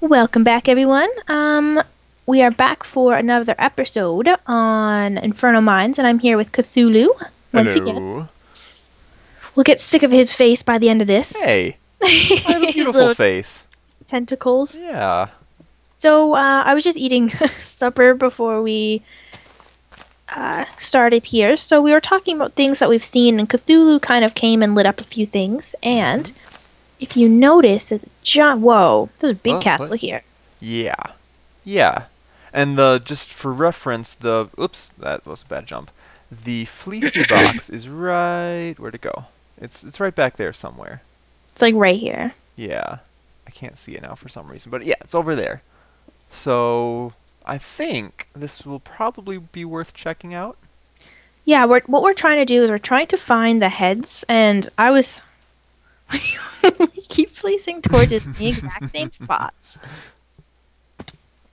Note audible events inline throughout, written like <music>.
Welcome back, everyone. Um, we are back for another episode on Inferno Mines, and I'm here with Cthulhu once again. We'll get sick of his face by the end of this. Hey, <laughs> I have a beautiful face. tentacles. Yeah. So uh, I was just eating <laughs> supper before we uh, started here. So we were talking about things that we've seen, and Cthulhu kind of came and lit up a few things. And if you notice, there's a giant. Whoa, there's a big Oh, what? castle here. Yeah. Yeah. And the just for reference, the oops, that was a bad jump. The fleecy <coughs> box is right Where'd it go. It's it's right back there somewhere. It's like right here. Yeah. I can't see it now for some reason, but yeah, it's over there. So I think this will probably be worth checking out. Yeah, we're, what we're trying to do is we're trying to find the heads, and I was. We <laughs> keep placing torches in the exact same spots. <laughs>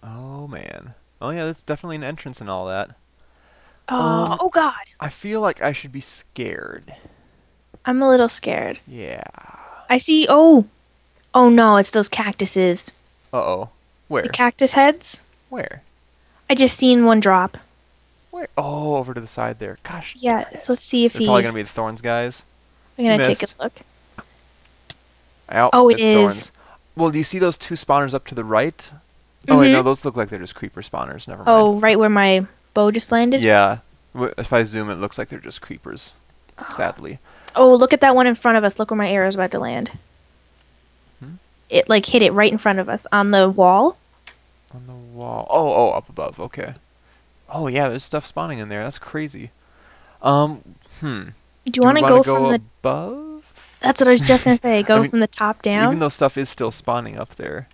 Oh man. Oh yeah, there's definitely an entrance and all that. Oh, Um, oh God. I feel like I should be scared. I'm a little scared. Yeah. I see. Oh, oh no! It's those cactuses. Uh oh. Where? The cactus heads. Where? I just seen one drop. Where? Oh, over to the side there. Gosh. Yeah. So let's see if They're he. probably gonna be the thorns guys. I'm gonna take a look. Ow, Oh, it's thorns. Well, do you see those two spawners up to the right? Oh wait, no, Mhm. those look like they're just creeper spawners. Never mind. Oh, right where my bow just landed. Yeah. If I zoom, it looks like they're just creepers. Sadly. Oh, look at that one in front of us. Look where my arrow's about to land. Hmm? It like hit it right in front of us on the wall. On the wall. Oh, oh, up above. Okay. Oh yeah, there's stuff spawning in there. That's crazy. Um. Hmm. Do you want to wanna go, from the? above? That's what I was just gonna say. <laughs> Go mean, from the top down. Even though stuff is still spawning up there.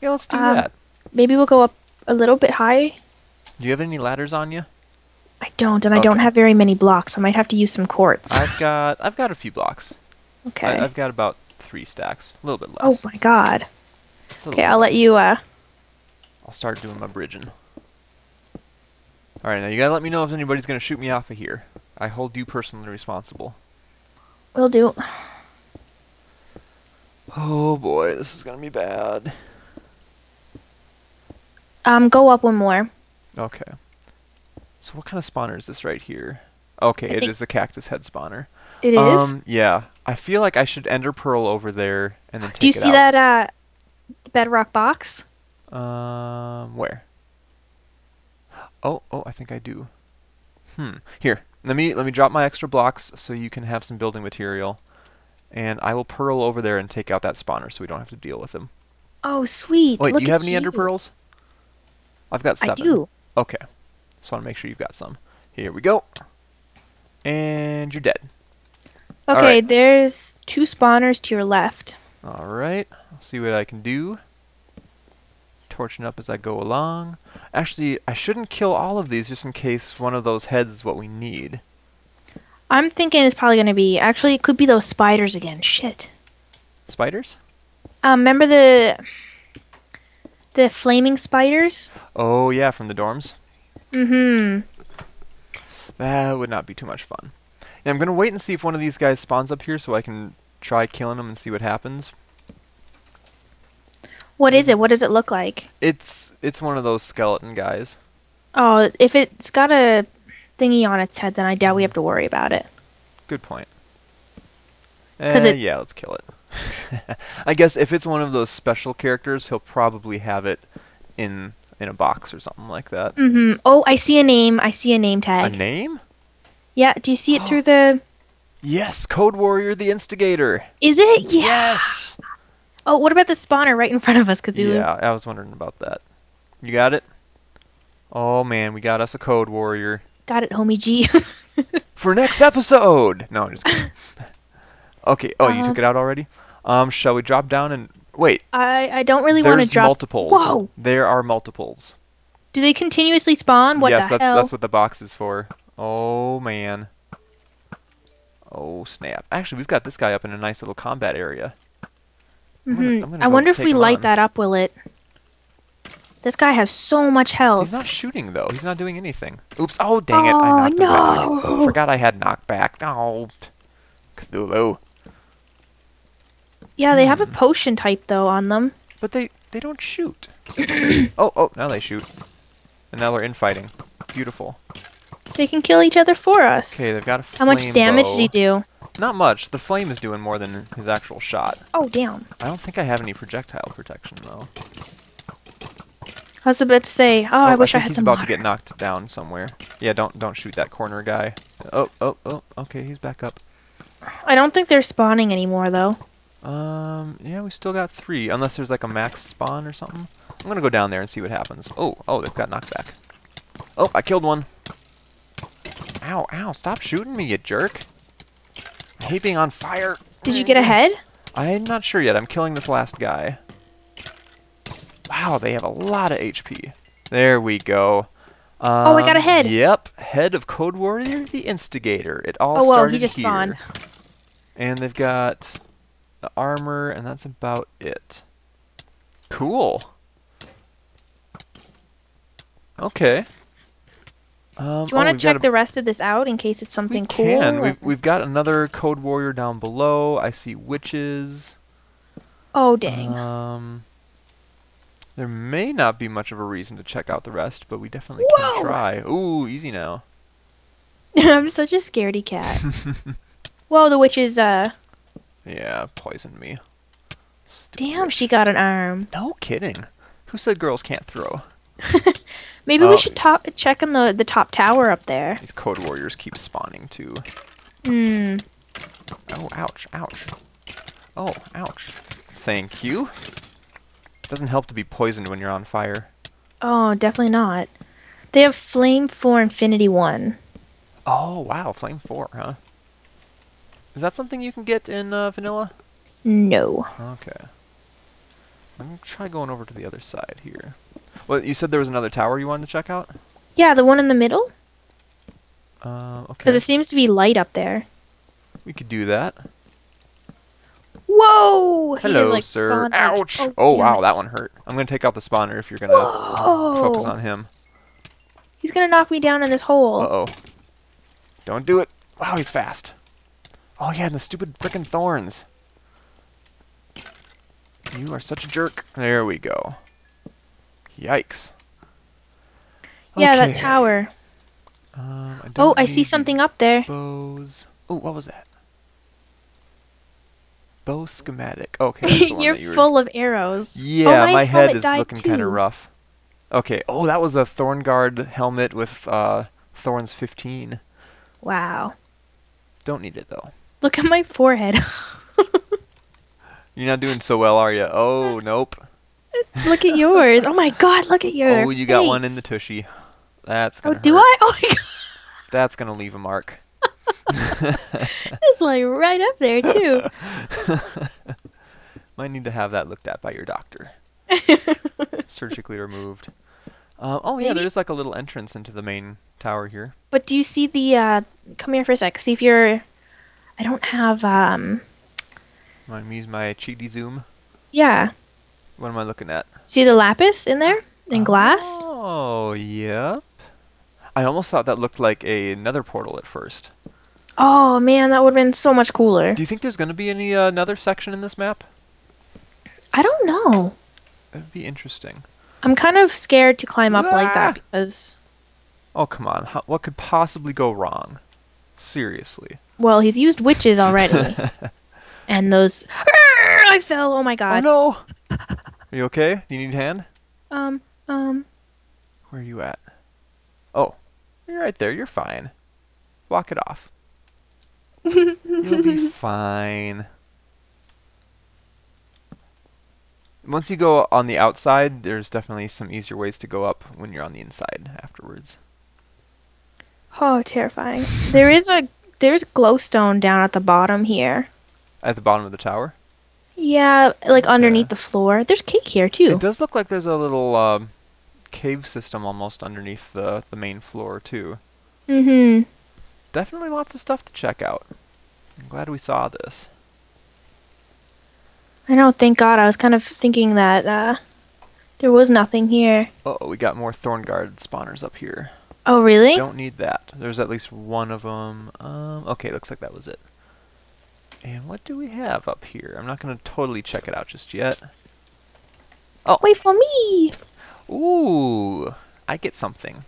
Yeah, let's do Um, that. Maybe we'll go up a little bit high. Do you have any ladders on you? I don't, and I don't have very many blocks. I might have to use some quartz. I've got I've got a few blocks. okay. I, I've got about three stacks, a little bit less. oh my god. Okay, I'll let you. Uh. I'll start doing my bridging. All right, now you gotta let me know if anybody's gonna shoot me off of here. I hold you personally responsible. We'll do. Oh boy, this is gonna be bad. Um, go up one more. Okay. So what kind of spawner is this right here? Okay, I it is a cactus head spawner. It is. Um, yeah. I feel like I should ender pearl over there and then take do you see out. that uh, bedrock box? Um, where? Oh, oh, I think I do. Hmm. Here, let me let me drop my extra blocks so you can have some building material, and I will pearl over there and take out that spawner so we don't have to deal with him. Oh, sweet. Wait, Look do you have any ender pearls? I've got seven. I do. Okay. Just want to make sure you've got some. Here we go. And you're dead. Okay, right. there's two spawners to your left. All right. I'll see what I can do. Torching up as I go along. Actually, I shouldn't kill all of these just in case one of those heads is what we need. I'm thinking it's probably gonna be. Actually, it could be those spiders again. Shit. Spiders? Um, remember the the flaming spiders? Oh, yeah, from the dorms. Mm-hmm. That would not be too much fun. I'm going to wait and see if one of these guys spawns up here so I can try killing them and see what happens. What is it? What does it look like? It's it's one of those skeleton guys. Oh, if it's got a thingy on its head, then I doubt we have to worry about it. Good point. 'Cause Eh, it's- yeah, let's kill it. <laughs> I guess if it's one of those special characters, he'll probably have it in in a box or something like that. Mm-hmm. Oh, I see a name. I see a name tag. A name? yeah. Do you see it through the? <gasps> Yes, Code Warrior the Instigator. Is it? Yeah. Yes. Oh, what about the spawner right in front of us, Cthulhu? Yeah, I was wondering about that. You got it? Oh man, we got us a Code Warrior. Got it, homie G. <laughs> For next episode! No, I'm just kidding. <laughs> okay, oh, you took it out already? Um, shall we drop down and... Wait, I I don't really want to drop. There's multiples. Whoa! There are multiples. Do they continuously spawn? What yes, the that's hell? that's what the box is for. Oh man. Oh snap! Actually, we've got this guy up in a nice little combat area. I'm Mhm. I'm gonna I wonder if we light on. that up, will it? This guy has so much health. He's not shooting though. He's not doing anything. Oops! Oh dang it! I Oh, knocked him back. no. Forgot I had knockback. Oh, Cthulhu. yeah, they have a Hmm. potion type though on them. But they they don't shoot. <coughs> oh, oh, now they shoot. And now they're infighting. Beautiful. They can kill each other for us. Okay, they've got a How much damage bow. did he do? Not much. The flame is doing more than his actual shot. Oh, damn. I don't think I have any projectile protection though. I was about to say, oh, I wish I, think had he's some about water. to get knocked down somewhere. Yeah, don't don't shoot that corner guy. Oh, oh, oh. Okay, he's back up. I don't think they're spawning anymore, though. Um, yeah, we still got three, unless there's like a max spawn or something. I'm gonna go down there and see what happens. Oh, oh, they've got knocked back. Oh, I killed one. Ow, ow, stop shooting me, you jerk. I hate being on fire. Did you get ahead? I'm not sure yet. I'm killing this last guy. Wow, they have a lot of HP. There we go. Oh, I got a Um, head. Yep, head of Code Warrior, the Instigator. It all Oh, whoa, started he just here. spawned. And they've got the armor, and that's about it. Cool. Okay. Um, Do you want oh, to we've check the rest of this out in case it's something we cool? can. We've, we've got another Code Warrior down below. I see witches. Oh, dang. Um, there may not be much of a reason to check out the rest, but we definitely Whoa! can try. Ooh, easy now. <laughs> I'm such a scaredy cat. <laughs> Whoa, the witches, uh... Yeah, poisoned me. Stupid Damn, witch. she got an arm. No kidding. Who said girls can't throw? <laughs> Maybe Oh, we should top check on the, the top tower up there. These Code Warriors keep spawning too. Hmm. Oh, ouch, ouch. Oh, ouch. Thank you. Doesn't help to be poisoned when you're on fire. Oh, definitely not. They have Flame 4 Infinity 1. Oh, wow, Flame 4, huh? Is that something you can get in uh, vanilla? No. Okay. I'm gonna try going over to the other side here. Well, you said there was another tower you wanted to check out? Yeah, the one in the middle? Uh, okay. Because it seems to be light up there. we could do that. Whoa! Hello, like, sir. Ouch! oh, Oh, wow, it. that one hurt. I'm gonna take out the spawner if you're gonna focus on him. He's gonna knock me down in this hole. Uh-oh. Don't do it. Wow, he's fast. Oh, yeah, and the stupid frickin' thorns. You are such a jerk. There we go. Yikes. yeah, that tower. Um, I Oh, I see something up there. Bows. Oh, what was that? Bow schematic. Okay, that's <laughs> the one You're you were- full of arrows. Oh, Yeah, my, head is looking kind of rough. Okay. Oh, that was a thorn guard helmet with uh, Thorns 15. Wow. Don't need it though. Look at my forehead. <laughs> You're not doing so well, are you? Oh, nope. Look at yours. Oh my god, look at yours. Oh, you got one in the face. tushy. That's Oh, gonna Oh, do hurt. I? Oh my god. That's gonna leave a mark. <laughs> It's like right up there too. <laughs> Might need to have that looked at by your doctor. <laughs> Surgically removed. Um, oh yeah, Maybe- there's like a little entrance into the main tower here. But do you see the uh come here for a sec. See if you're I don't have um Let me use my cheaty zoom. yeah. What am I looking at? See the lapis in there? In glass? Oh, yep. I almost thought that looked like a nether portal at first. Oh man, that would have been so much cooler. Do you think there's going to be any uh, nether section in this map? I don't know. That'd be interesting. I'm kind of scared to climb up like Ah! that because Oh, come on. How, what could possibly go wrong? Seriously. well, he's used witches already. <laughs> and those I fell. Oh my Oh, god. no! <laughs> Are you okay? Do you need a hand? Um um Where are you at? Oh, you're right there. You're fine. Walk it off. <laughs> You'll be fine. Once you go on the outside, there's definitely some easier ways to go up when you're on the inside afterwards. Oh, terrifying. There is a there's glowstone down at the bottom here. At the bottom of the tower. Yeah, like underneath the floor. There's cake here too. It does look like there's a little um, cave system almost underneath the, the main floor, too. Mm-hmm. Definitely lots of stuff to check out. I'm glad we saw this. I know, thank God. I was kind of thinking that uh there was nothing here. Uh oh, we got more Thornguard spawners up here. Oh, really? Don't need that. There's at least one of them. Um, okay, looks like that was it. And what do we have up here? I'm not going to totally check it out just yet. Oh. Wait for me. Ooh, I get something.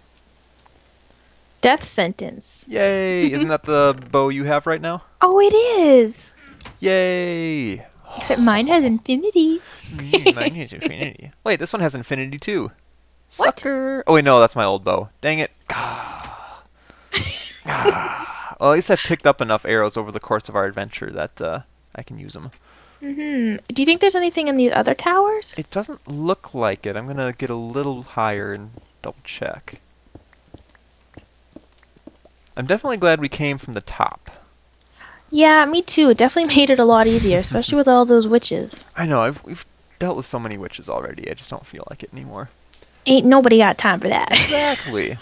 Death sentence. Yay! Isn't that the <laughs> bow you have right now? Oh, it is. Yay! Except mine has infinity. Mine has <laughs> infinity. Wait, this one has infinity too. What? Sucker! Oh wait, no, that's my old bow. Dang it! <laughs> Well, at least I've picked up enough arrows over the course of our adventure that uh, I can use them. hmm Do you think there's anything in these other towers? It doesn't look like it. I'm gonna get a little higher and double check. I'm definitely glad we came from the top. Yeah, me too. It definitely <laughs> made it a lot easier, especially with all those witches. I know I've we've dealt with so many witches already. I just don't feel like it anymore. Ain't nobody got time for that. <laughs> Exactly.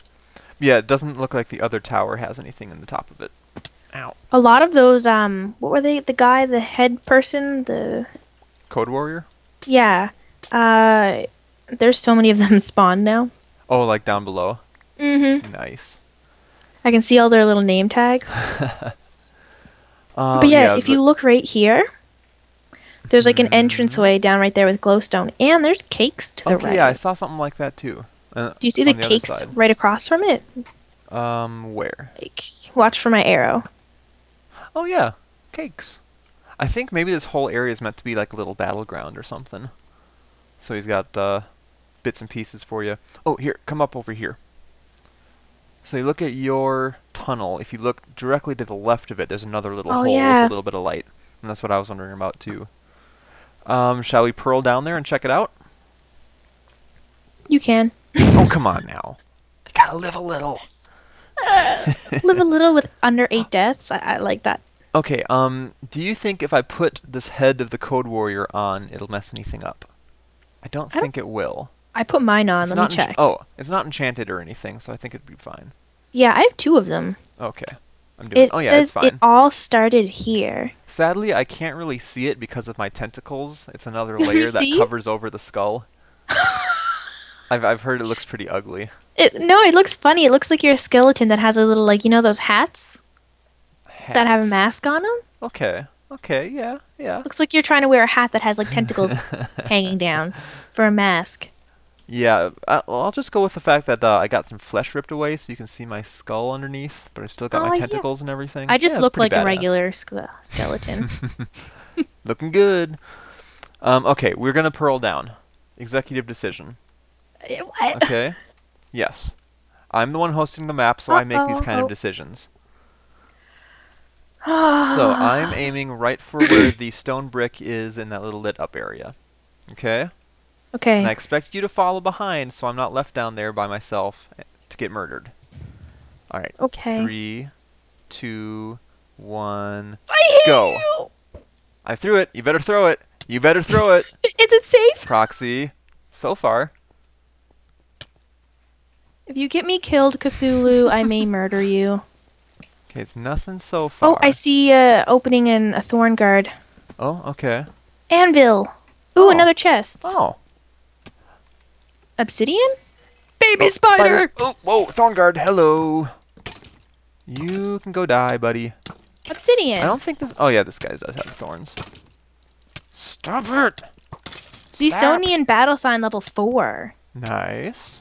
Yeah, it doesn't look like the other tower has anything in the top of it. Ow. a lot of those, um, what were they? The guy, the head person, the Code Warrior? yeah. Uh, there's so many of them <laughs> spawned now. Oh, like down below. Mm-hmm. Nice. I can see all their little name tags. Uh, <laughs> but yeah, if the- you look right here, there's like an Hmm. entranceway down right there with glowstone, and there's cakes to the okay, right. yeah, I saw something like that too. Uh, Do you see the other cakes right across from it? Um, where? Like, watch for my arrow. Oh yeah, cakes. I think maybe this whole area is meant to be like a little battleground or something. So he's got uh, bits and pieces for you. Oh, here, come up over here. So you look at your tunnel. If you look directly to the left of it, there's another little Oh, hole yeah. with a little bit of light, and that's what I was wondering about too. Um, shall we pearl down there and check it out? You can oh, come on now. You gotta live a little. <laughs> live a little with under eight deaths. I, I like that. Okay, um, do you think if I put this head of the Code Warrior on, it'll mess anything up? I don't I don't- think it will. I put mine on. It's Let me not encha- check. oh, it's not enchanted or anything, so I think it'd be fine. Yeah, I have two of them. Okay, I'm doing. It oh yeah, says it's fine. it all started here. Sadly, I can't really see it because of my tentacles. It's another <laughs> layer that covers over the skull. <laughs> I've I've heard it looks pretty ugly. It no, it looks funny. It looks like you're a skeleton that has a little like you know those hats that have a mask on them. Okay. Okay. Yeah. Yeah. Looks like you're trying to wear a hat that has like tentacles <laughs> hanging down for a mask. Yeah. I'll just go with the fact that uh, I got some flesh ripped away, so you can see my skull underneath, but I still got Oh, my yeah. tentacles and everything. I just Yeah, look like a regular skeleton. <laughs> Looking good. Um, okay, we're gonna pearl down. Executive decision. What? <laughs> Okay. yes. I'm the one hosting the map, so I make these kind of decisions. <sighs> So I'm aiming right for where the stone brick is in that little lit up area. Okay? okay. And I expect you to follow behind so I'm not left down there by myself eh, to get murdered. Alright. Okay. Three, two, one. I go. you! I threw it. You better throw it. You better throw it. <laughs> Is it safe? Proxy. So far. If you get me killed, Cthulhu, I may <laughs> murder you. Okay, it's nothing so oh, far. Oh, I see a opening in a thorn guard. Oh, okay. Anvil. Ooh, Oh. another chest. Oh. Obsidian? Baby Oh, spider! spiders. Oh, whoa, thorn guard. hello. You can go die, buddy. Obsidian. I don't think this. Oh yeah, this guy does have thorns. Stop it! Zestonian battle sign level 4. Nice.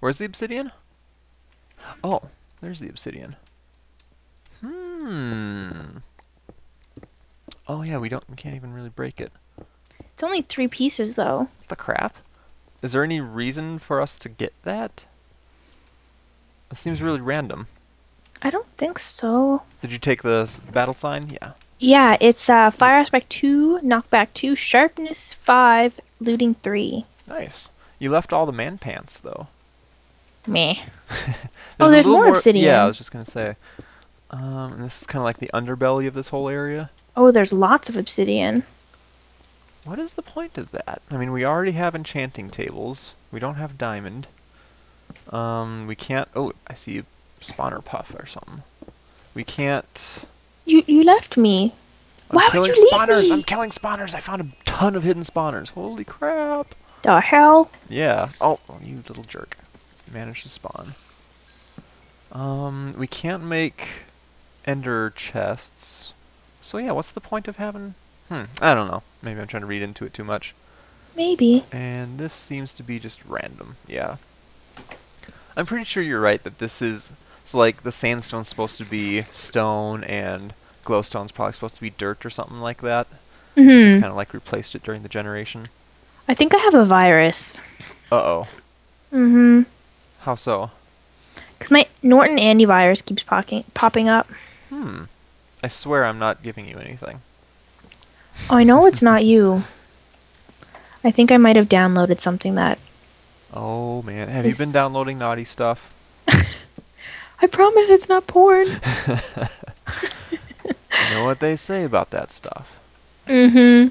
Where's the obsidian? Oh, there's the obsidian. Hmm. Oh yeah, we don't. We can't even really break it. It's only three pieces, though. What the crap? Is there any reason for us to get that? It seems really random. I don't think so. Did you take the battle sign? Yeah. Yeah, it's uh, fire aspect 2, knockback 2, sharpness 5, looting 3. Nice. You left all the man pants though. Meh. <laughs> oh, there's little more obsidian. Yeah, I was just gonna say. Um, and this is kind of like the underbelly of this whole area. Oh, there's lots of obsidian. What is the point of that? I mean, we already have enchanting tables. We don't have diamond. Um, we can't. Oh, I see a spawner puff or something. We can't. You you left me. I'm Why would killing you leave spawners. me? I'm killing spawners. I found a ton of hidden spawners. Holy crap! The hell? Yeah. Oh, you little jerk. Managed to spawn. Um, we can't make ender chests. So yeah, what's the point of having? Hmm. I don't know. Maybe I'm trying to read into it too much. Maybe. And this seems to be just random. Yeah. I'm pretty sure you're right that this is so like the sandstone's supposed to be stone and glowstone's probably supposed to be dirt or something like that. It's hmm Just kind of like replaced it during the generation. I think I have a virus. Uh-oh. Mm-hmm. How so? Because my Norton antivirus keeps popping popping up. Hmm. I swear I'm not giving you anything. Oh, I know it's not you. I think I might have downloaded something that. Oh man, have you been downloading naughty stuff? <laughs> I promise it's not porn. <laughs> You know what they say about that stuff. mm-hmm.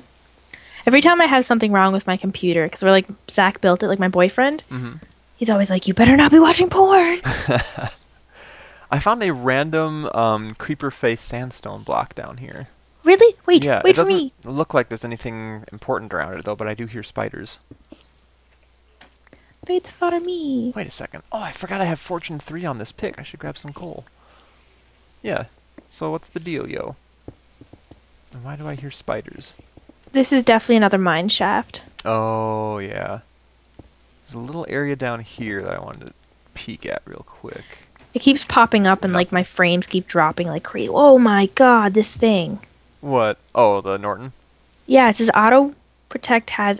Every time I have something wrong with my computer, because we're like Zach built it, like my boyfriend, hmm he's always like, "You better not be watching porn." <laughs> I found a random um, creeper face sandstone block down here. really? Wait, yeah, wait it for doesn't me. look like there's anything important around it though, but I do hear spiders. Wait for me. Wait a second. Oh, I forgot I have Fortune 3 on this pick. I should grab some coal. Yeah. So what's the deal, yo? And why do I hear spiders? This is definitely another mine shaft. Oh, yeah. There's a little area down here that I wanted to peek at real quick. It keeps popping up, and like my frames keep dropping like crazy. Oh my god, this thing. What? Oh, the Norton? Yeah, it says auto protect has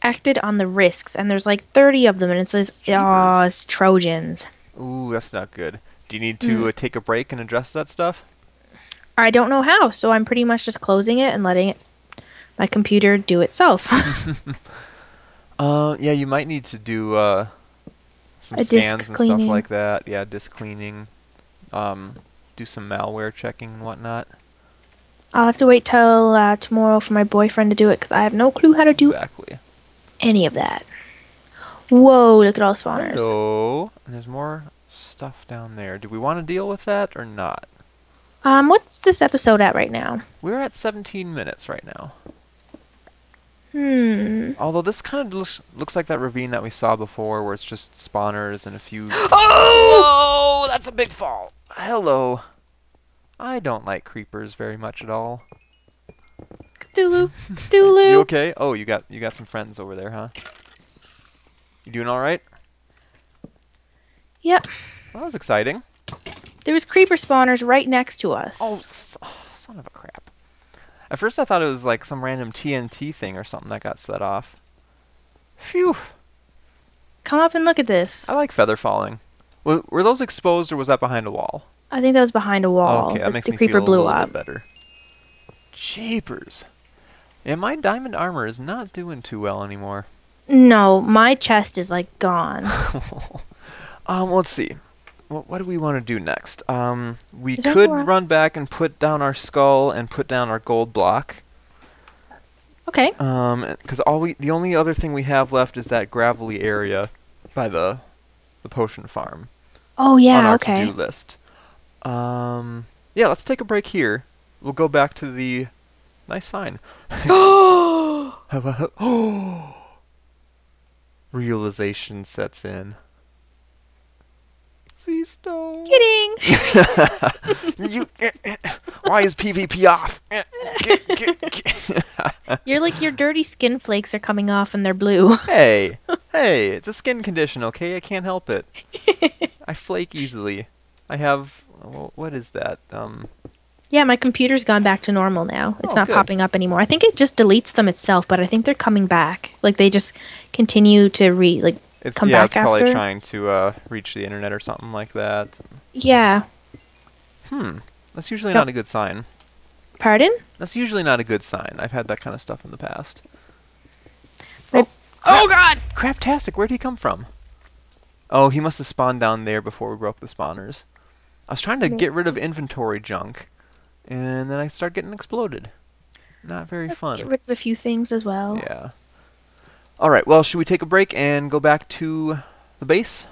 acted on the risks, and there's like 30 of them, and it says, oh, it's Trojans. Ooh, that's not good. Do you need to Mm. uh, take a break and address that stuff? I don't know how, so I'm pretty much just closing it and letting it, my computer do itself. <laughs> <laughs> Uh, yeah, you might need to do uh, some A scans and cleaning. stuff like that. Yeah, disk cleaning. Um, do some malware checking and whatnot. I'll have to wait till uh, tomorrow for my boyfriend to do it because I have no clue how to do exactly. any of that. Whoa, look at all the spawners. And there's more stuff down there. Do we want to deal with that or not? Um, what's this episode at right now? We're at 17 minutes right now. Hmm. Although this kind of looks, looks like that ravine that we saw before where it's just spawners and a few... <gasps> Oh! Whoa! That's a big fall! Hello. I don't like creepers very much at all. Cthulhu. <laughs> Cthulhu. You okay? Oh, you got you got some friends over there, huh? You doing all right? Yep. Well, that was exciting. There was creeper spawners right next to us. Oh, <sighs> son of a crap! At first, I thought it was like some random TNT thing or something that got set off. Phew! Come up and look at this. I like feather falling. W- were those exposed or was that behind a wall? I think that was behind a wall. okay, that the, makes the me creeper feel a blew little up. bit better. Jeepers! And my diamond armor is not doing too well anymore. No, my chest is like gone. <laughs> Um, let's see. What, what do we want to do next? Um, we Is could run back and put down our skull and put down our gold block. Okay. Um, because all we the only other thing we have left is that gravelly area by the the potion farm Oh on yeah. our Okay. to-do list. Um, yeah, let's take a break here. We'll go back to the nice sign. Oh. <gasps> <laughs> Oh, realization sets in. Sea stone. Kidding. <laughs> you, eh, eh, why is PvP off? Get- get- get- You're like your dirty skin flakes are coming off and they're blue. <laughs> hey, hey, it's a skin condition, okay? I can't help it. <laughs> I flake easily. I have, what is that? Um, yeah, my computer's gone back to normal now. It's Oh, not good. popping up anymore. I think it just deletes them itself, but I think they're coming back. Like they just continue to re like it's come yeah, back it's probably after. trying to uh, reach the internet or something like that. Yeah. Hmm, that's usually Don't- not a good sign. Pardon? That's usually not a good sign. I've had that kind of stuff in the past. Right- Oh god. Craptastic, where'd he come from? Oh, he must have spawned down there before we broke the spawners. I was trying to get rid of inventory junk, and then I start getting exploded. Not very Let's fun. get rid of a few things as well. Yeah. All right. Well, should we take a break and go back to the base?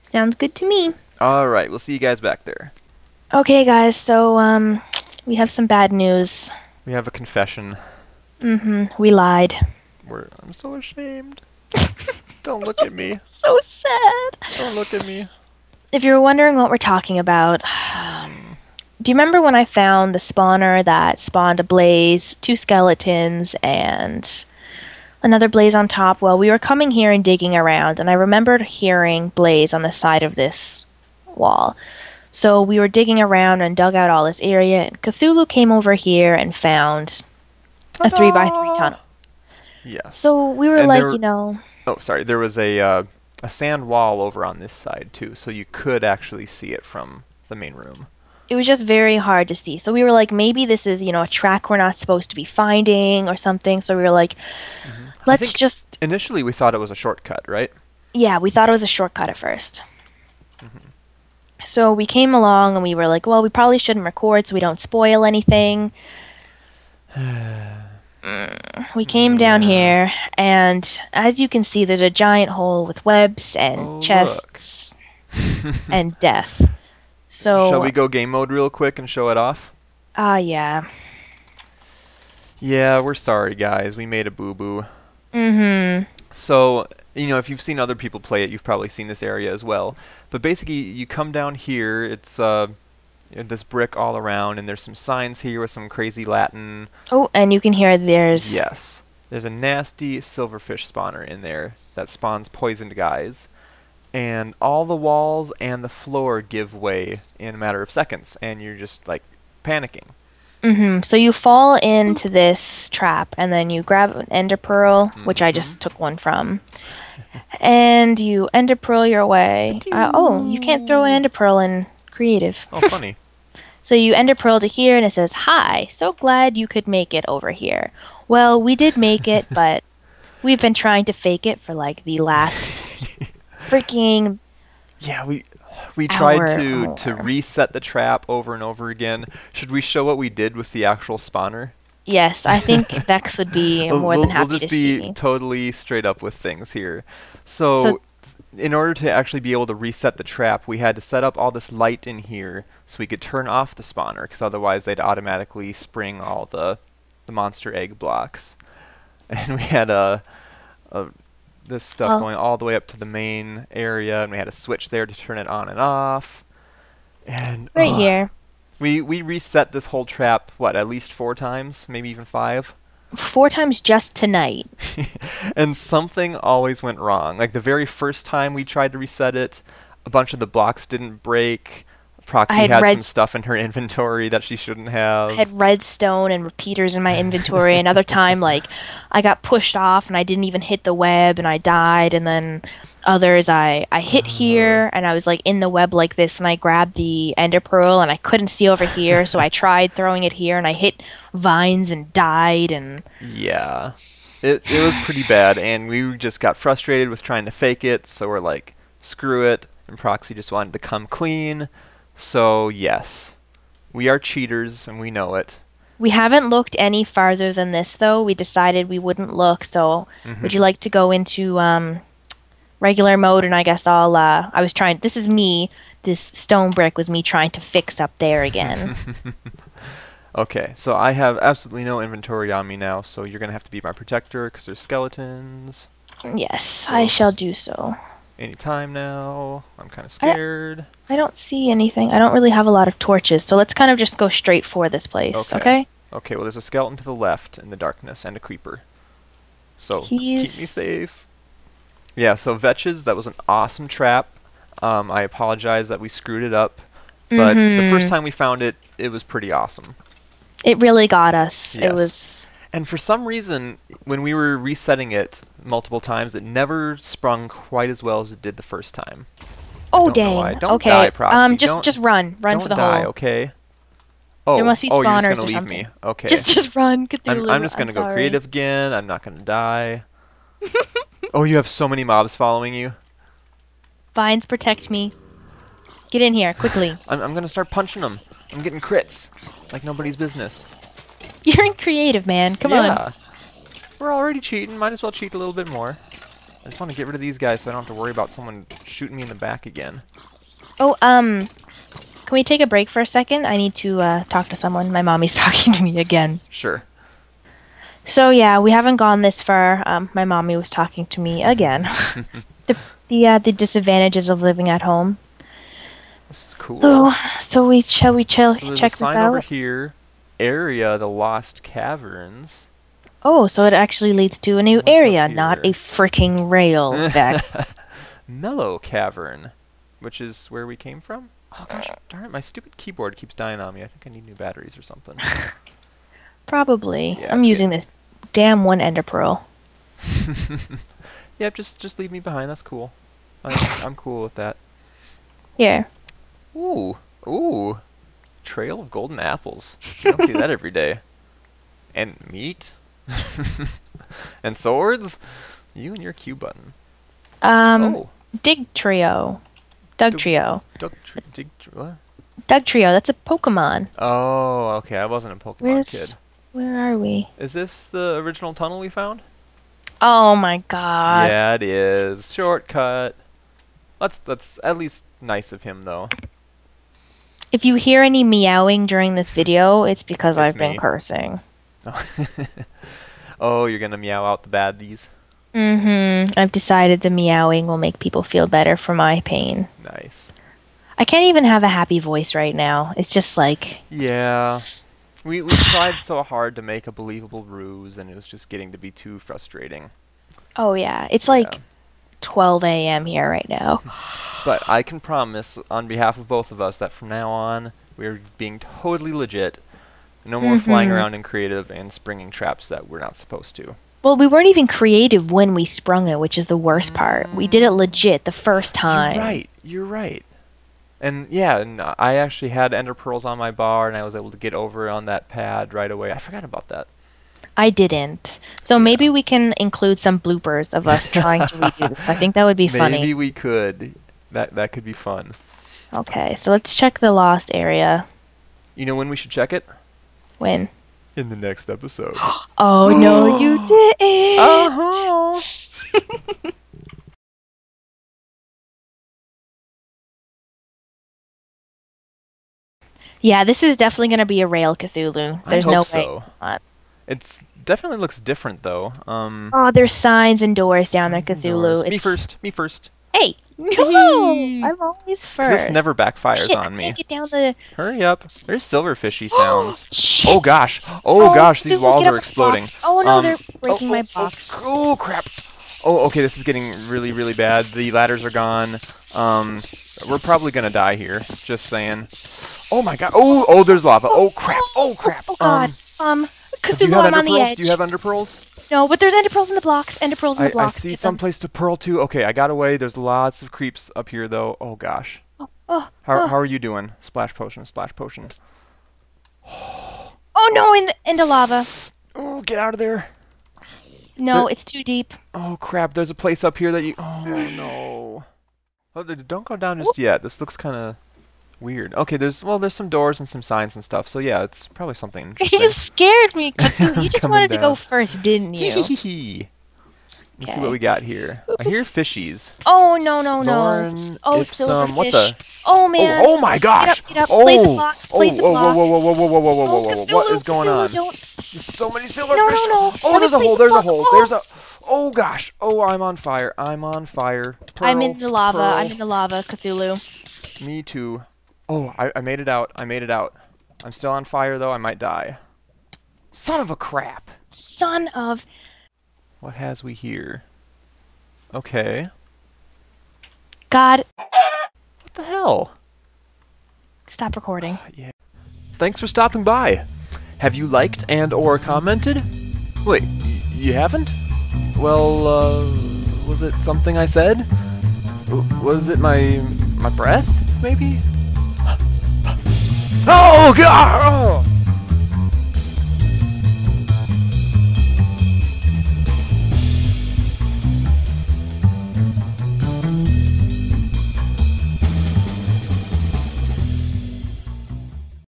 Sounds good to me. All right. We'll see you guys back there. Okay, guys. So um, we have some bad news. We have a confession. Mm-hmm. We lied. We're, I'm so ashamed. <laughs> Don't look at me. <laughs> So sad. Don't look at me. If you're wondering what we're talking about, do you remember when I found the spawner that spawned a blaze, two skeletons, and another blaze on top. Well, we were coming here and digging around, and I remembered hearing blaze on the side of this wall. So we were digging around and dug out all this area, and Cthulhu came over here and found a three by three tunnel. Yes. So we were And like, you know, oh, sorry. There was a uh, a sand wall over on this side too, so you could actually see it from the main room. it was just very hard to see. So we were like, maybe this is, you know, a track we're not supposed to be finding or something. So we were like, let's just, Initially, we thought it was a shortcut, right? yeah, we thought it was a shortcut at 1st So we came along and we were like, well, we probably shouldn't record so we don't spoil anything. <sighs> We came down here, and as you can see, there's a giant hole with webs and Oh, chests and <laughs> death. So, Shall we go game mode real quick and show it off? ah, yeah. Yeah, we're sorry, guys. We made a boo boo. Mm-hmm. So, you know, if you've seen other people play it, you've probably seen this area as well. But basically, you come down here, it's uh, this brick all around, and there's some signs here with some crazy Latin. Oh, and you can hear there's Yes. There's a nasty silverfish spawner in there that spawns poisoned guys. And all the walls and the floor give way in a matter of seconds, and you're just like panicking. Hmm So you fall into this trap, and then you grab an ender pearl, which I Mm-hmm. just took one from, and you ender pearl your way. Uh, oh, you can't throw an ender pearl in creative. Oh, funny. <laughs> <laughs> So you ender pearl to here, and it says, "Hi, so glad you could make it over here." Well, we did make it, <laughs> but we've been trying to fake it for like the last freaking Yeah, we we tried Hour to to reset the trap over and over again. Should we show what we did with the actual spawner? yes. I think <laughs> Vechs would be more we'll, than happy we'll just to be totally straight up with things here. So, So- in order to actually be able to reset the trap, we had to set up all this light in here so we could turn off the spawner, because otherwise they'd automatically spring all the the monster egg blocks. <laughs> And we had a, a this stuff Well- going all the way up to the main area, and we had a switch there to turn it on and off. And right ugh, here. we we reset this whole trap what at least four times, maybe even five. Four times just tonight. <laughs> and something always went wrong. Like the very first time we tried to reset it, a bunch of the blocks didn't break. Proxy had had, some stuff in her <laughs> inventory that she shouldn't have. I had redstone and repeaters in my inventory. Another time, like, I got pushed off and I didn't even hit the web and I died. And then others, I, I hit Uh-huh. here and I was like in the web like this and I grabbed the ender pearl and I couldn't see over here. so I tried throwing it here and I hit vines and died. And yeah. It it was pretty bad and we just got frustrated with trying to fake it, so we're like, screw it, and Proxy just wanted to come clean. So, yes. We are cheaters and we know it. we haven't looked any farther than this, though. We decided we wouldn't look. So Mm-hmm. would you like to go into um, regular mode? And I guess I'll. Uh, I was trying. This is me. This stone brick was me trying to fix up there again. <laughs> Okay, so I have absolutely no inventory on me now, so you're gonna have to be my protector because there's skeletons. yes, I shall do so. Anytime now. I'm kind of scared. I don't see anything. I don't really have a lot of torches, so let's kind of just go straight for this place, Okay. okay? Okay, well, there's a skeleton to the left in the darkness and a creeper. So keep me safe. Yeah, so Vechs, that was an awesome trap. Um, I apologize that we screwed it up, but the first Mhm. time we found it, it was pretty awesome. It really got us. It Yes. was. And for some reason, when we were resetting it multiple times, it never sprung quite as well as it did the first time. Oh don't know why. dang! Don't okay, die, Proxy. um, just Don't- just run, run for the die, hole. okay? Oh, must be oh, you're spawners just gonna leave something. me. Okay. Just just run, Cthulhu. <laughs> I'm, I'm just gonna go sorry. creative again. I'm not gonna die. <laughs> oh, you have so many mobs following you. Vines protect me. Get in here quickly. I'm, I'm gonna start punching them. I'm getting crits, like nobody's business. <laughs> You're in creative, man. Come on. yeah. We're already cheating. Might as well cheat a little bit more. I just want to get rid of these guys so I don't have to worry about someone shooting me in the back again. Oh, um, can we take a break for a second? I need to uh, talk to someone. My mommy's <laughs> talking to me again. Sure. So yeah, we haven't gone this far. Um, my mommy was talking to me again. <laughs> the the uh, the disadvantages of living at home. This is cool. So so we shall we chill So check this sign over here. Area the Lost Caverns. Oh, so it actually leads to a new What's area, not a freaking rail, <laughs> Vechs. Mellow Cavern, which is where we came from. Oh gosh, uh. darn it! My stupid keyboard keeps dying on me. I think I need new batteries or something. <laughs> Probably. Yeah, I'm using this damn one ender pearl. <laughs> yeah, just just leave me behind. That's cool. I'm, I'm cool with that. Here. Ooh, ooh, trail of golden apples. You don't see that every day. <laughs> And meat. <laughs> and swords. You and your Q button. Um, oh, Dig Trio. Doug Dug- Trio. duck tr- dig tr- what? Doug Trio, that's a Pokemon. Oh, okay. I wasn't a Pokemon Where's. kid. Where are we? Is this the original tunnel we found? Oh my god. yeah, it is. Shortcut. That's that's at least nice of him though. If you hear any meowing during this video, it's because I've been cursing. <laughs> oh, you're gonna meow out the baddies. Mm-hmm. I've decided the meowing will make people feel better for my pain. Nice. I can't even have a happy voice right now. It's just like Yeah. We we <sighs> tried so hard to make a believable ruse and it was just getting to be too frustrating. Oh yeah, it's like Yeah. 12 a.m. here right now. But I can promise on behalf of both of us that from now on we're being totally legit. No more flying Mhm. around in creative and springing traps that we're not supposed to. Well, we weren't even creative when we sprung it, which is the worst part. We did it legit the first time. You're right. You're right. And yeah, and I actually had ender pearls on my bar, and I was able to get over on that pad right away. I forgot about that. I didn't. So maybe we can include some bloopers of us trying to redo this. I think that would be <laughs> Maybe funny. Maybe we could. That that could be fun. Okay, so let's check the lost area. You know when we should check it? When? In the next episode. <gasps> <gasps> Oh no, you <gasps> didn't. uh-huh. <laughs> Yeah, this is definitely gonna be a rail Cthulhu. There's no way. It's definitely looks different though. Um Oh, there's signs and doors down there, Cthulhu. Me first. Me first. Hey, no! I'm always first. This never backfires Shit, on me. get down the. Hurry up. There's silverfishy <gasps> sounds. Shit. Oh gosh. Oh, gosh, these walls are exploding. box. Oh no, Um, they're breaking oh, my oh, oh, box. Oh, crap. Oh, okay, this is getting really, really bad. The ladders are gone. Um, we're probably gonna die here. Just saying. Oh my god. Oh, oh, there's lava. Oh crap. Oh crap. Oh, god. Um, Um, do you Cthulhu, have I'm on the edge. Do you have ender pearls? No, but there's ender pearls in the blocks. Ender pearls in I, the I blocks. see Get some place to pearl too. Okay, I got away. There's lots of creeps up here though. Oh gosh. Oh, oh How, oh. how are you doing? Splash potion. Splash potion. oh no, in the, into lava. Oh, get out of there. No, The- it's too deep. Oh crap, there's a place up here that you. Oh no. Oh, don't go down just yet. This looks kind of weird. Okay, there's well, there's some doors and some signs and stuff. So yeah, it's probably something <laughs> you scared me. You <laughs> just wanted to go first, didn't you? <laughs> Let's see what we got here. I hear fishies. oh no, no, no. Oh, Ipsum. What the? Oh, oh man. Oh, oh my gosh! Get up, get up. Oh, oh, Place a block. Place oh, oh, whoa, whoa, whoa, whoa, whoa, whoa, whoa, Oh, whoa, whoa, whoa! What is going Cthulhu, on? Don't. There's so many silverfish. no, no. no. Oh, Let there's a hole. a There's a hole. Oh. There's a. Oh gosh. Oh, I'm on fire. I'm on fire. I'm in the lava. I'm in the lava, Cthulhu. Me too. Oh, I, I made it out. I made it out. I'm still on fire though. I might die. Son of a crap. Son of. What has we here? Okay. God. What the hell? Stop recording. Yeah. Thanks for stopping by. Have you liked and or commented? Wait, y- you haven't? Well, uh, was it something I said? W- was it my my breath, maybe? Oh god! Oh!